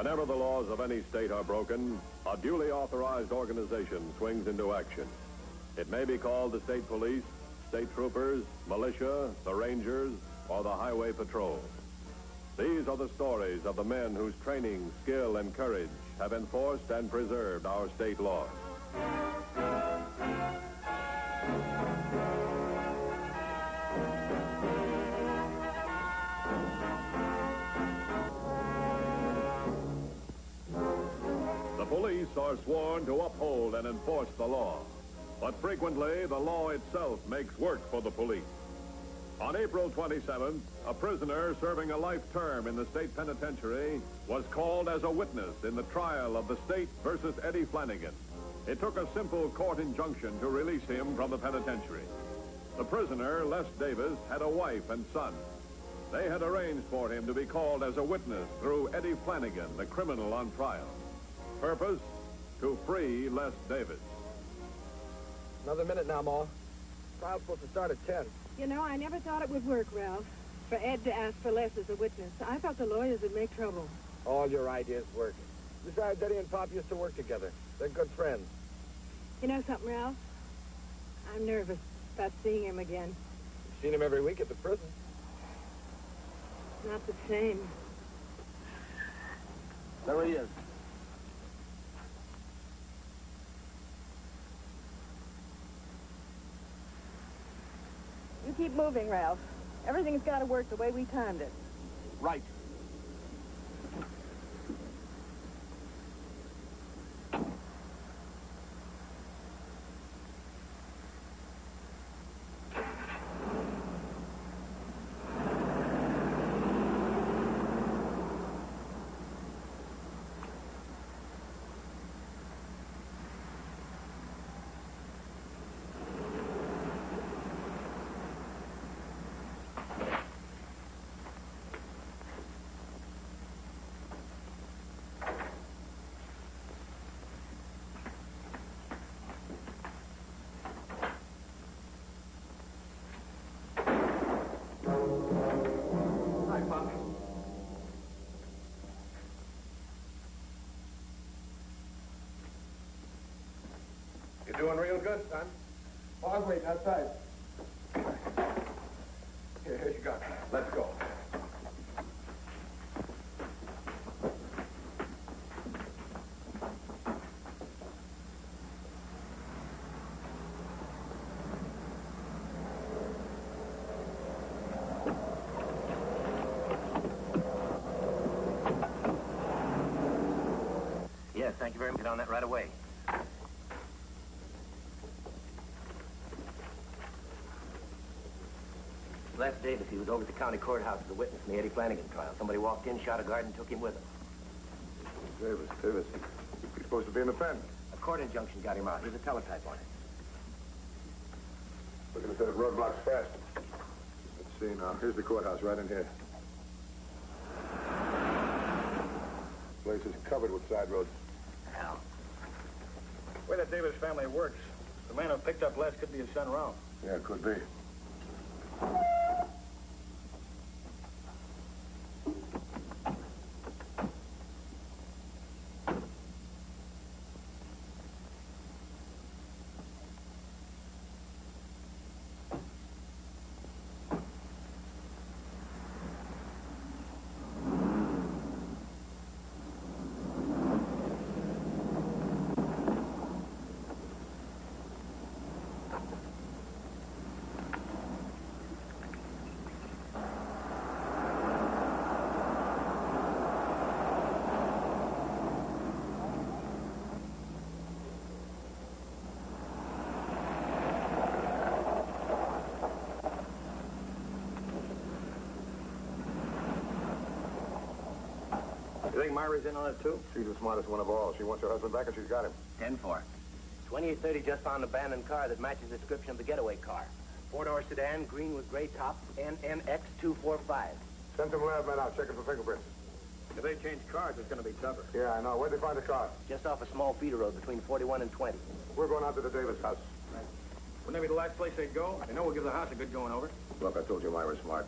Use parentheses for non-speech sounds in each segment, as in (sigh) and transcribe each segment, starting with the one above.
Whenever the laws of any state are broken, a duly authorized organization swings into action. It may be called the state police, state troopers, militia, the rangers, or the highway patrol. These are the stories of the men whose training, skill, and courage have enforced and preserved our state laws. Police are sworn to uphold and enforce the law. But frequently, the law itself makes work for the police. On April 27th, a prisoner serving a life term in the state penitentiary was called as a witness in the trial of the state versus Eddie Flanagan. It took a simple court injunction to release him from the penitentiary. The prisoner, Les Davis, had a wife and son. They had arranged for him to be called as a witness through Eddie Flanagan, the criminal on trial. Purpose? To free Les Davis. Another minute now, Ma. Trial's supposed to start at 10. You know, I never thought it would work, Ralph. For Ed to ask for Les as a witness. I thought the lawyers would make trouble. All your ideas work. Besides, Eddie and Pop used to work together. They're good friends. You know something, Ralph? I'm nervous about seeing him again. You've seen him every week at the prison. Not the same. There he is. Keep moving, Ralph. Everything's got to work the way we timed it. Right. Doing real good, son. Pause, wait, outside. Here, here you go. Let's go. Yes, thank you very much. Get on that right away. Les Davis, he was over at the county courthouse as a witness in the Eddie Flanagan trial. Somebody walked in, shot a guard, and took him with him. Davis, Davis. He's supposed to be in the pen. A court injunction got him out. Here's a teletype on it. We're going to set up roadblocks fast. Let's see now. Here's the courthouse right in here. The Place is covered with side roads. Hell. The way that Davis family works, the man who picked up Les could be his son Ralph. Yeah, it could be. You think Myra's in on it, too? She's the smartest one of all. She wants her husband back, and she's got him. 10-4. 2830 just found an abandoned car that matches the description of the getaway car. Four-door sedan, green with gray top, NNX245. Send some lab men out checking for fingerprints. If they change cars, it's going to be tougher. Yeah, I know. Where'd they find the car? Just off a small feeder road between 41 and 20. We're going out to the Davis house. Wouldn't that be the last place they'd go? They know we'll give the house a good going over. Look, I told you Myra's smart.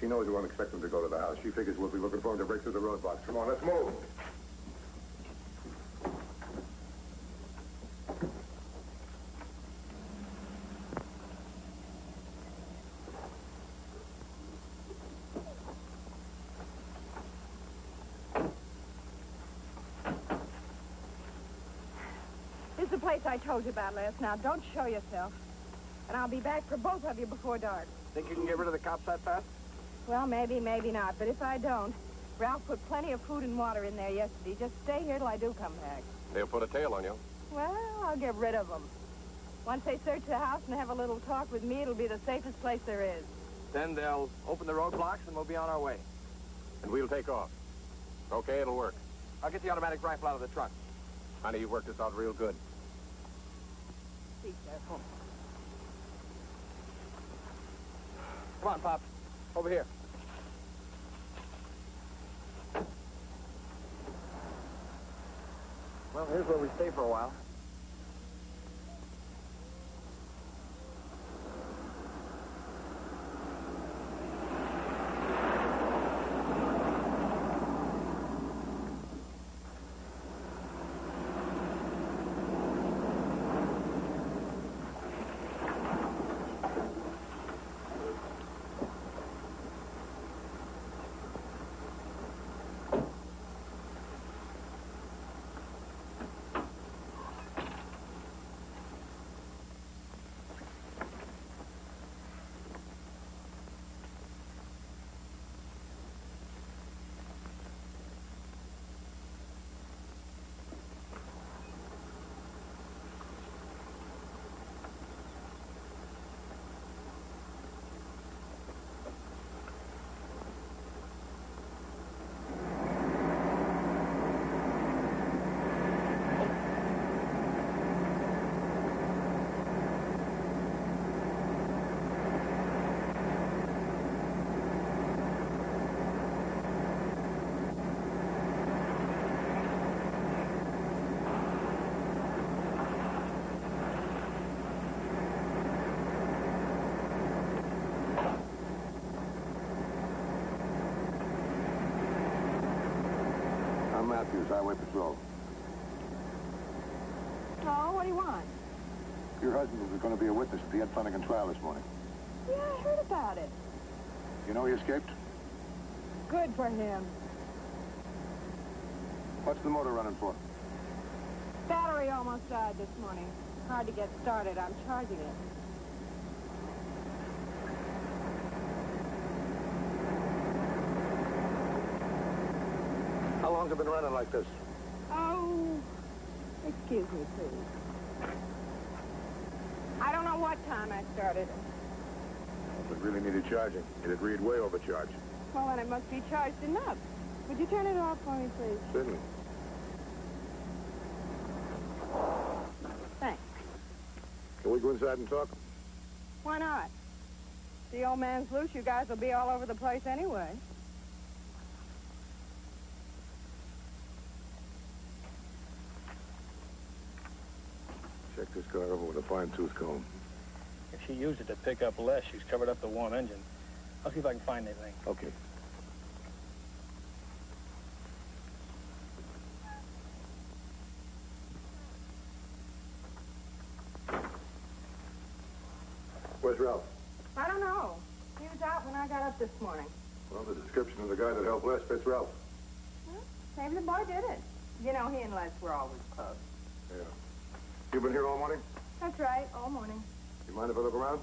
She knows we won't expect them to go to the house. She figures we'll be looking for them to break through the roadblocks. Come on, let's move. This is the place I told you about last. Now, don't show yourself. And I'll be back for both of you before dark. Think you can get rid of the cops that fast? Well, maybe, maybe not. But if I don't, Ralph put plenty of food and water in there yesterday. Just stay here till I do come back. They'll put a tail on you. Well, I'll get rid of them. Once they search the house and have a little talk with me, it'll be the safest place there is. Then they'll open the roadblocks and we'll be on our way. And we'll take off. Okay, it'll work. I'll get the automatic rifle out of the truck. Honey, you worked this out real good. Be careful. Come on, Pop. Over here. Well, here's where we stay for a while. I'm Matthews, Highway Patrol. Oh, what do you want? Your husband was going to be a witness at the Ed Flanagan trial this morning. Yeah, I heard about it. You know he escaped? Good for him. What's the motor running for? Battery almost died this morning. Hard to get started. I'm charging it. Long's it been running like this? Oh, excuse me, please. I don't know what time I started. If it really needed charging, it'd read way overcharged. Well, then it must be charged enough. Would you turn it off for me, please? Certainly. Thanks. Can we go inside and talk? Why not? The old man's loose. You guys will be all over the place anyway. Check this car over with a fine-tooth comb. If she used it to pick up Les, she's covered up the warm engine. I'll see if I can find anything. Okay. Where's Ralph? I don't know. He was out when I got up this morning. Well, the description of the guy that helped Les fits Ralph. Hmm? Well, Maybe the boy did it. You know, he and Les were always close. Yeah. You been here all morning? That's right, all morning. You mind if I look around?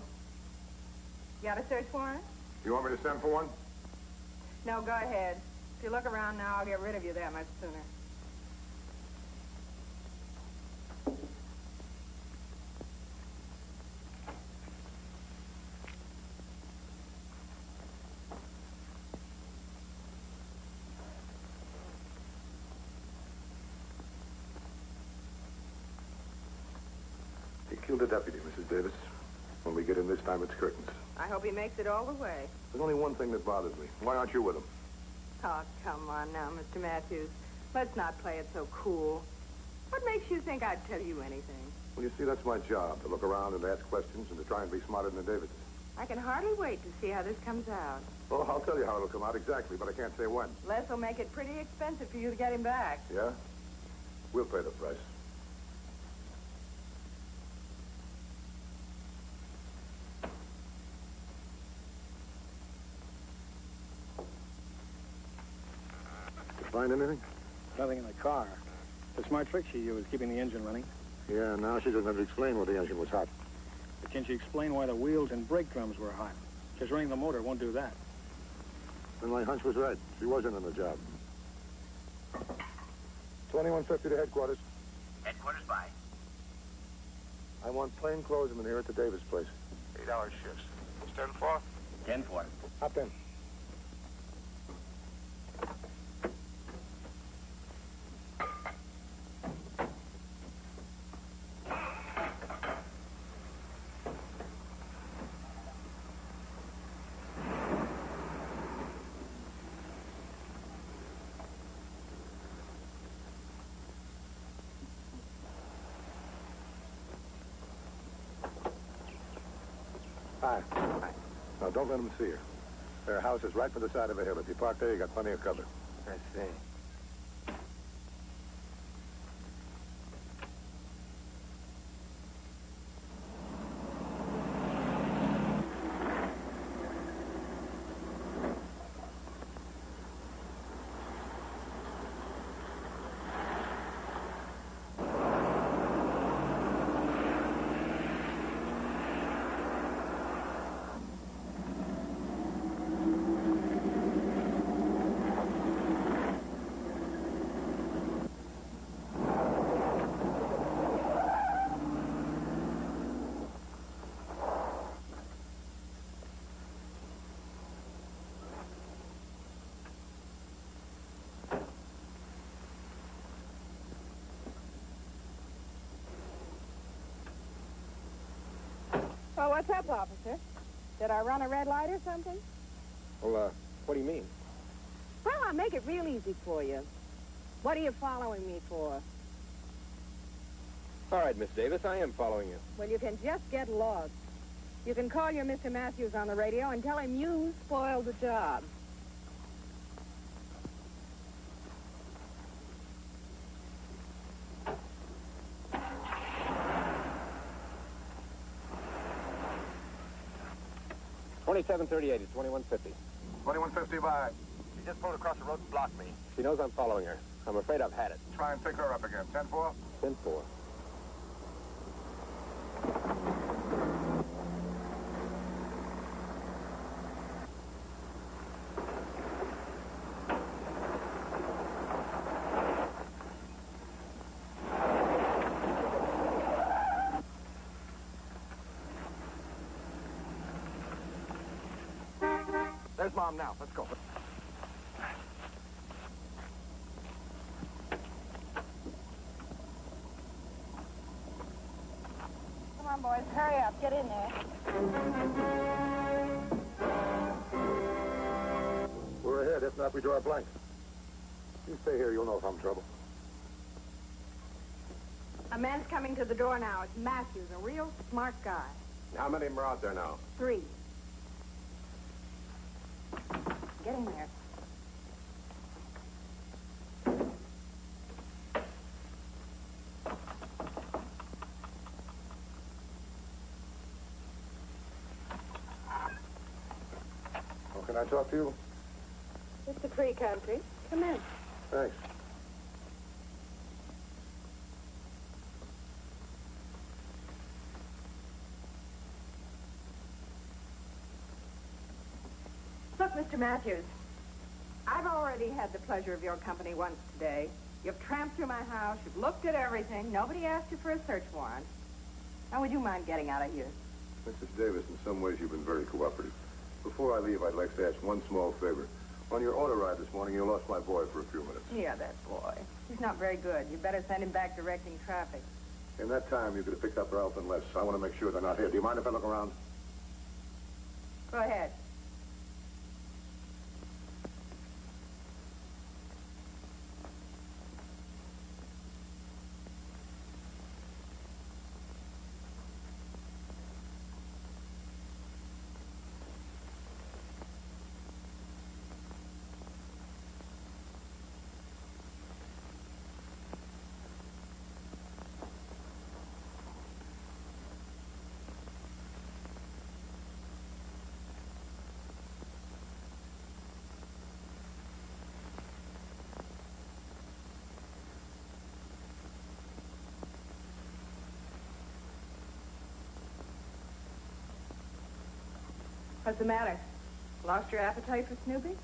You got a search warrant? You want me to send for one? No, go ahead. If you look around now, I'll get rid of you that much sooner. Killed a deputy, Mrs. Davis. When we get in this time, it's curtains. I hope he makes it all the way. There's only one thing that bothers me. Why aren't you with him? Oh, come on now, Mr. Matthews. Let's not play it so cool. What makes you think I'd tell you anything? Well, you see, that's my job, to look around and ask questions and to try and be smarter than the Davises. I can hardly wait to see how this comes out. Oh, I'll tell you how it'll come out exactly, but I can't say when. Les will make it pretty expensive for you to get him back. Yeah? We'll pay the price. You find anything? Nothing in the car. The smart trick she used was keeping the engine running. Yeah, now she doesn't have to explain why the engine was hot. But can she explain why the wheels and brake drums were hot? Just running the motor won't do that. Then my hunch was right. She wasn't on the job. 2150 to headquarters. Headquarters by. I want plain clothes in here at the Davis place. Eight-hour shifts. What's 10 for? 10 4. Hop in. Hi. Hi. Now, don't let them see her. Their house is right by the side of a hill. If you park there, you got plenty of cover. I see. Well, what's up, officer? Did I run a red light or something? Well, uh, what do you mean? Well, I'll make it real easy for you. What are you following me for? All right, Miss Davis, I am following you. Well, you can just get lost. You can call your Mr. Matthews on the radio and tell him you spoiled the job. 2738 at 2150. 2150 by. She just pulled across the road and blocked me. She knows I'm following her. I'm afraid I've had it. Try and pick her up again. 10-4? 10-4. Where's Mom now? Let's go. Come on, boys. Hurry up. Get in there. We're ahead. If not, we draw a blank. You stay here. You'll know if I'm trouble. A man's coming to the door now. It's Matthews, a real smart guy. How many more out there now? Three. Get in there. Oh, can I talk to you? It's a free country. Come in. Thanks. Look, Mr. Matthews, I've already had the pleasure of your company once today. You've tramped through my house. You've looked at everything. Nobody asked you for a search warrant. Now, would you mind getting out of here? Mrs. Davis, in some ways you've been very cooperative. Before I leave, I'd like to ask one small favor. On your auto ride this morning, you lost my boy for a few minutes. Yeah, that boy. He's not very good. You'd better send him back directing traffic. In that time, you could have picked up Ralph and Les. I want to make sure they're not here. Do you mind if I look around? Go ahead. What's the matter? Lost your appetite for Snoopy?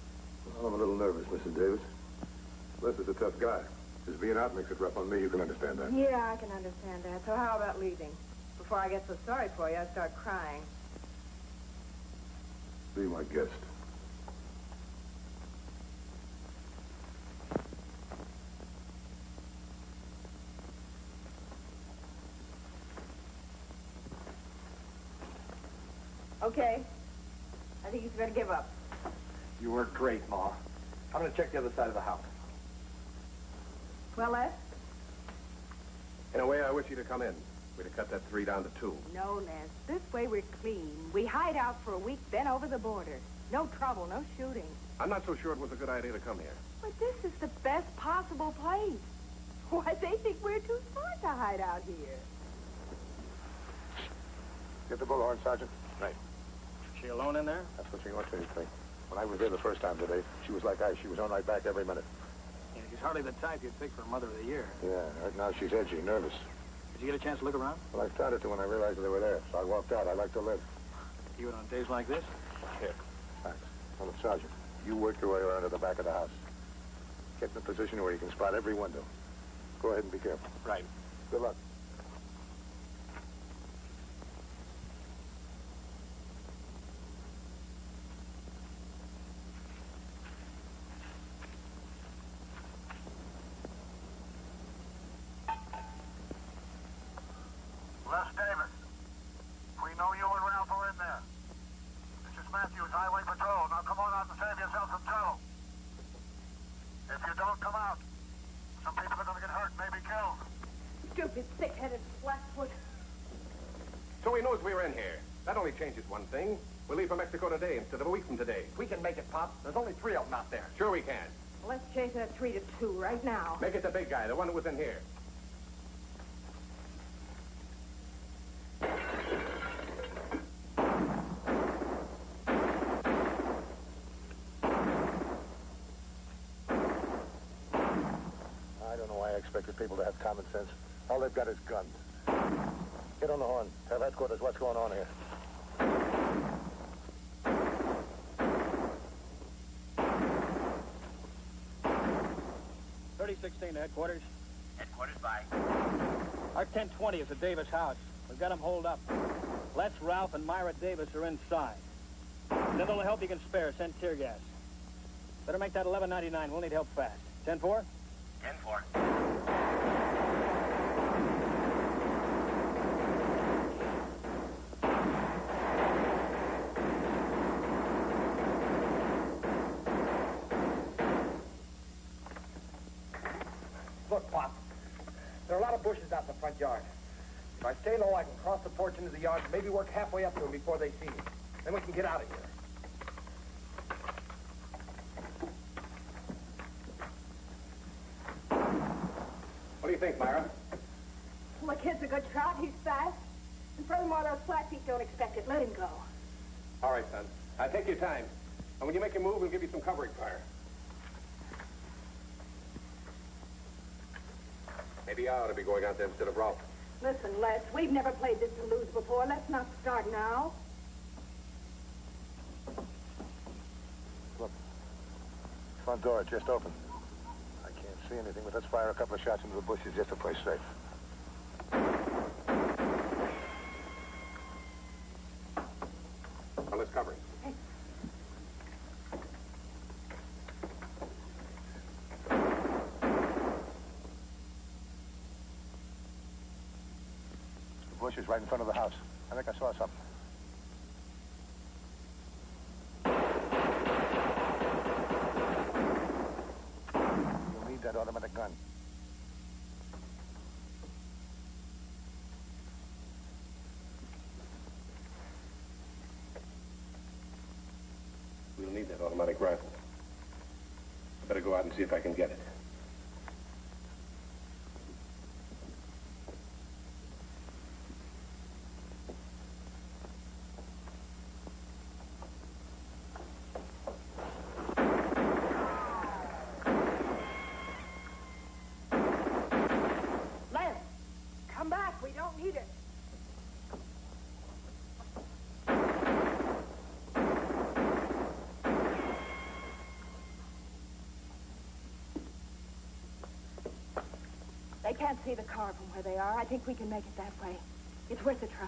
Well, I'm a little nervous, Mrs. Davis. Les is a tough guy. His being out makes it rough on me. You can understand that. Yeah, I can understand that. So how about leaving? Before I get so sorry for you, I start crying. Be my guest. Okay. I think you better give up. You work great, Ma. I'm going to check the other side of the house. Well, Les? In a way, I wish you'd have come in. We'd have cut that three down to two. No, Les. This way we're clean. We hide out for a week, then over the border. No trouble, no shooting. I'm not so sure it was a good idea to come here. But this is the best possible place. (laughs) Why, they think we're too smart to hide out here. Get the bullhorn, Sergeant. Right. She alone in there? That's what she wants me to think. When I was there the first time today, she was like ice. She was on my back every minute. Yeah, she's hardly the type you'd pick for Mother of the Year. Yeah, right now she's edgy, nervous. Did you get a chance to look around? Well, I started to when I realized they were there, so I walked out. I like to live. Even on days like this? Here. Thanks. Well, Sergeant, you work your way around to the back of the house. Get in a position where you can spot every window. Go ahead and be careful. Right. Good luck. Les Davis. We know you and Ralph are in there. This is Matthews, Highway Patrol. Now come on out and save yourself some trouble. If you don't come out, some people are going to get hurt, maybe killed. Stupid, thick-headed flatfoot. So he knows we were in here. That only changes one thing. We leave for Mexico today instead of a week from today. We can make it, Pop. There's only three of them out there. Sure we can. Let's change that three to two right now. Make it the big guy, the one who was in here. I don't know why I expected people to have common sense. All they've got is guns. Get on the horn. Tell headquarters what's going on here. Thirty sixteen to headquarters. Headquarters by. Our 1020 is at Davis' house. We've got them holed up. Les, Ralph, and Myra Davis are inside. Send all the help you can spare. Send tear gas. Better make that 11.99. We'll need help fast. 10-4? 10-4. Look, Pop. There are a lot of bushes out in the front yard. If I stay low, I can cross the porch into the yard maybe work halfway up to them before they see me. Then we can get out of here. What do you think, Myra? Well, the kid's a good shot. He's fast. And furthermore, those flat feet don't expect it. Let him go. All right, son. Now take your time. And when you make your move, we'll give you some covering fire. Maybe I ought to be going out there instead of Ralph. Listen, Les, we've never played this to lose before. Let's not start now. Look, front door just opened. I can't see anything, but let's fire a couple of shots into the bushes just to play safe. Bushes right in front of the house. I think I saw something. You'll need that automatic gun. We'll need that automatic rifle. I better go out and see if I can get it. Can't see the car from where they are. I think we can make it that way. It's worth a try.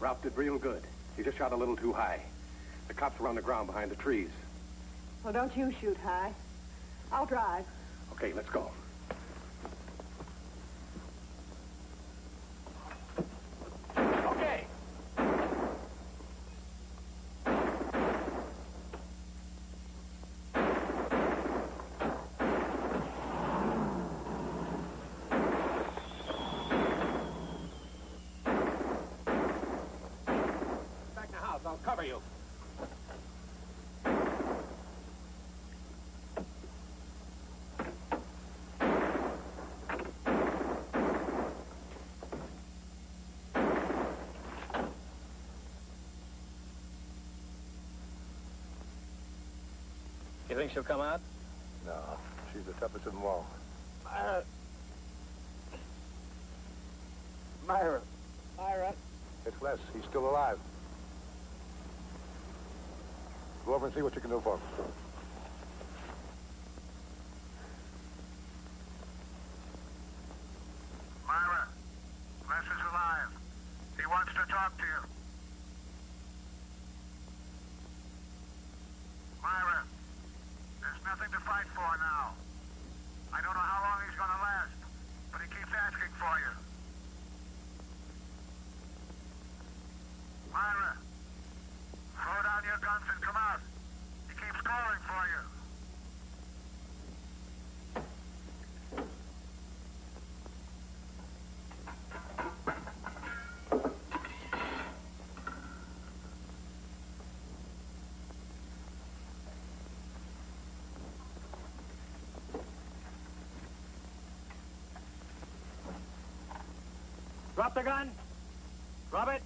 Ralph did real good. He just shot a little too high. The cops were on the ground behind the trees. Well, don't you shoot high. I'll drive. Okay, let's go. You think she'll come out? No, she's the toughest of them all. Myra. Myra. Myra. It's Les. He's still alive. Go over and see what you can do for him. Myra, Les is alive. He wants to talk to you. Myra, there's nothing to fight for now. I don't know how long he's going to last, but he keeps asking for you. Myra, throw down your guns and come out. He keeps calling for you. Drop the gun. Drop it.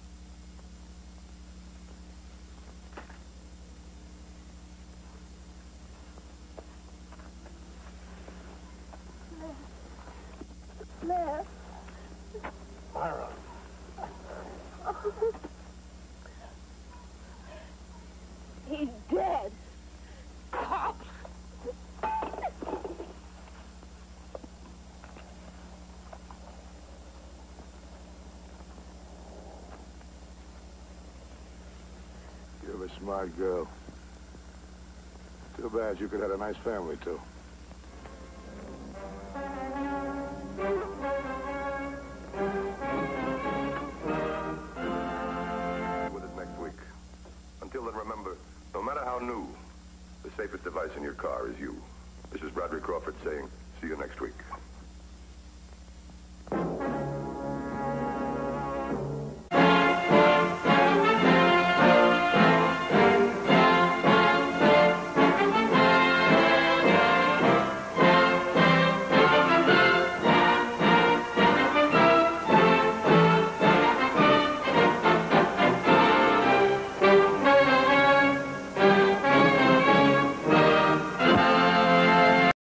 Smart girl. Too bad you could have a nice family, too.